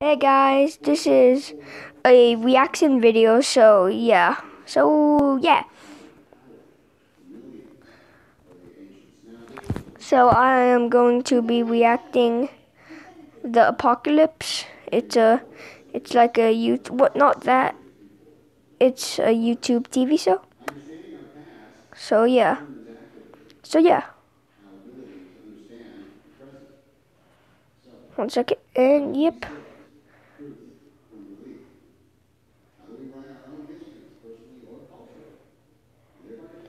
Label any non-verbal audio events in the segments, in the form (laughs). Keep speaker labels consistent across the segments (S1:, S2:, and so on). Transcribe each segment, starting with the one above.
S1: Hey guys, this is a reaction video, so yeah. So yeah. So I am going to be reacting the apocalypse. It's a it's like a YouTube what not that. It's a YouTube TV show. So yeah. So yeah. One second and yep.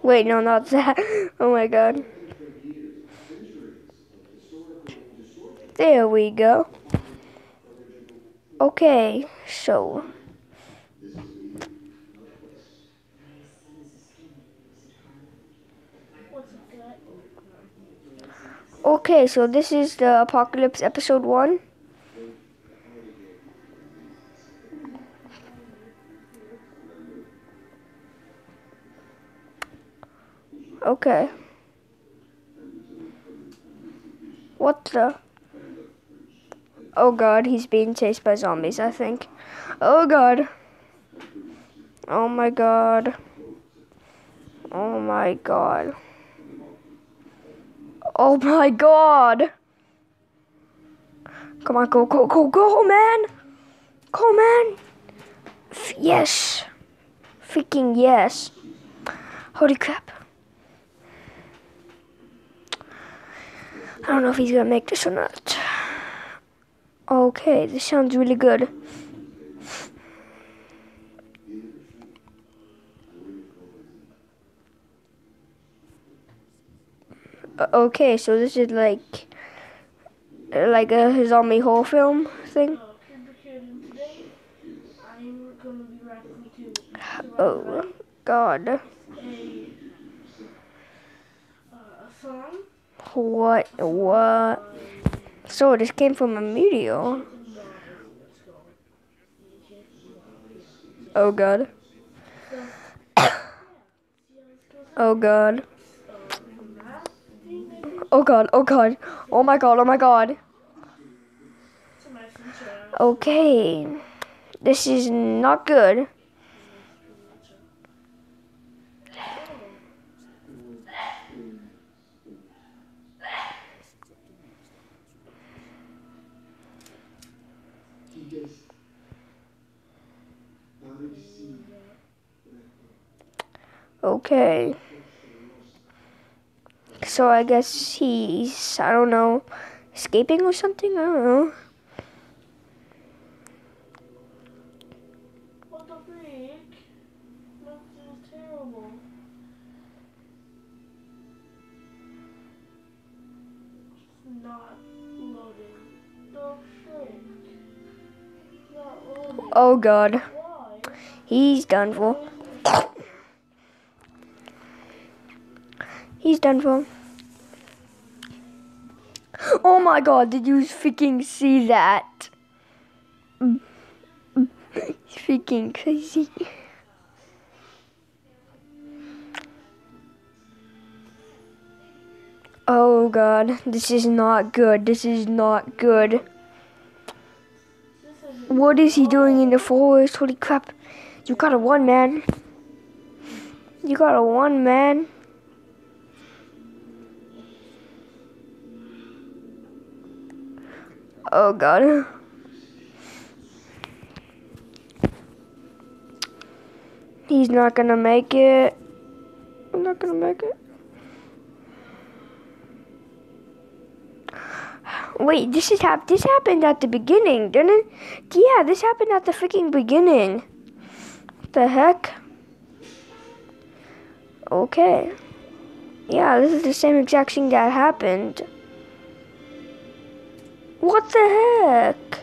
S1: Wait, no, not that. (laughs) Oh my god. There we go. Okay, so. Okay, so this is the Apocalypse episode 1. Okay. What the? Oh god, he's being chased by zombies, I think. Oh god. Oh my god. Oh my god. Oh my god. Come on, go, go, go, go, man. Go, man. F yes. Freaking yes. Holy crap. I don't know if he's gonna make this or not. Okay, this sounds really good. Uh, okay, so this is like like a zombie horror film thing. Oh God.
S2: a, uh, a.
S1: What? What? So this came from a video. Oh God. (coughs) Oh God. Oh God. Oh God. Oh my God. Oh my God. Okay. This is not good. Okay. So I guess he's, I don't know, escaping or something? I don't know.
S2: What the freak? This is terrible. It's not loading. The frick?
S1: Oh God. He's done for. He's done for. Oh my god, did you freaking see that? Freaking crazy. Oh god, this is not good. This is not good. What is he doing in the forest? Holy crap. You got a one man. You got a one man. Oh god. He's not gonna make it. I'm not gonna make it. Wait, this is hap- this happened at the beginning, didn't it? Yeah, this happened at the freaking beginning. What the heck? Okay. Yeah, this is the same exact thing that happened. What the heck?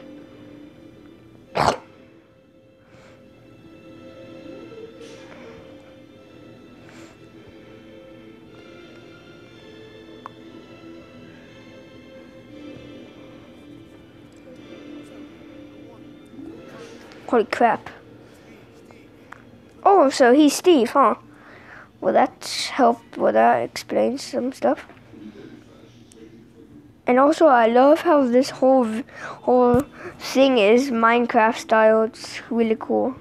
S1: Holy crap. Oh, so he's Steve, huh? Well, that's help. Well, that explains some stuff. And also, I love how this whole whole thing is Minecraft style. It's really cool.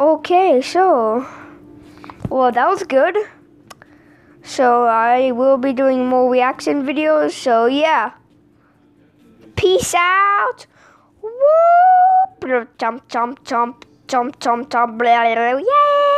S1: Okay, so well, that was good. So I will be doing more reaction videos. So yeah, peace out. Yay!